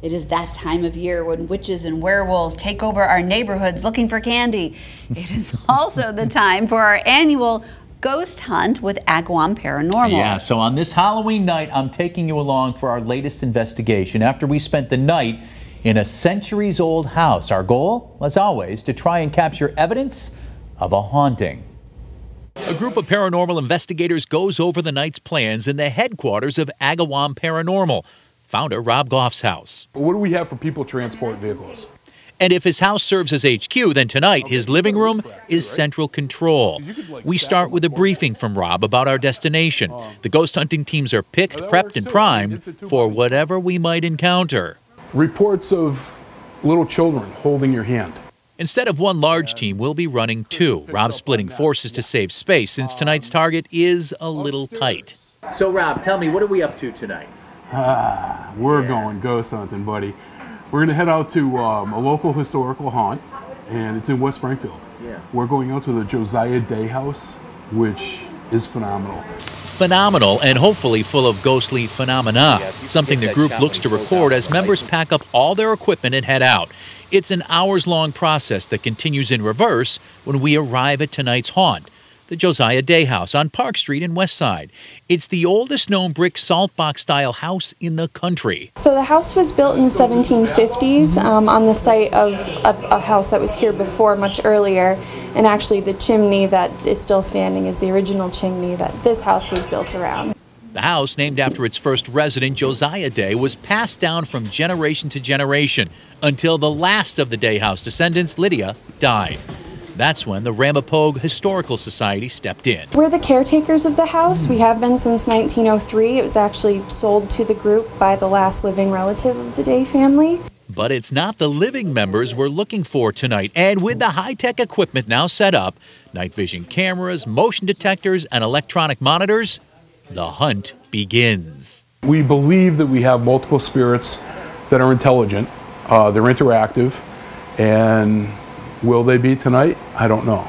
It is that time of year when witches and werewolves take over our neighborhoods looking for candy. It is also the time for our annual ghost hunt with Agawam Paranormal. Yeah, so on this Halloween night, I'm taking you along for our latest investigation after we spent the night in a centuries old house. Our goal, as always, to try and capture evidence of a haunting. A group of paranormal investigators goes over the night's plans in the headquarters of Agawam Paranormal founder Rob Goff's house. What do we have for people transport vehicles? And if his house serves as HQ, then tonight his living room is central control. We start with a briefing from Rob about our destination. Uh-huh. The ghost hunting teams are picked, prepped, and primed for whatever we might encounter. Reports of little children holding your hand. Instead of one large team, we'll be running two. Rob's splitting forces to save space since tonight's um, target is a little tight. So, Rob, tell me, what are we up to tonight? Ah, we're yeah. going ghost hunting, buddy. We're going to head out to um, a local historical haunt, and it's in West Springfield. Yeah. We're going out to the Josiah Day House, which is phenomenal. Phenomenal and hopefully full of ghostly phenomena, yeah, something the group looks to record as members pack up all their equipment and head out. It's an hours long process that continues in reverse when we arrive at tonight's haunt the Josiah Day House on Park Street in West Side. It's the oldest known brick salt box style house in the country. So the house was built in the 1750s um, on the site of a, a, house that was here before much earlier and actually the chimney that is still standing is the original chimney that this house was built around. The house, named after its first resident, Josiah Day, was passed down from generation to generation until the last of the Day House descendants, Lydia, died. That's when the Ramapogue Historical Society stepped in. We're the caretakers of the house. We have been since 1903. It was actually sold to the group by the last living relative of the Day family. But it's not the living members we're looking for tonight. And with the high tech equipment now set up night vision cameras, motion detectors, and electronic monitors the hunt begins. We believe that we have multiple spirits that are intelligent, uh, they're interactive, and Will they be tonight? I don't know.